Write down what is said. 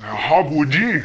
Rabudi?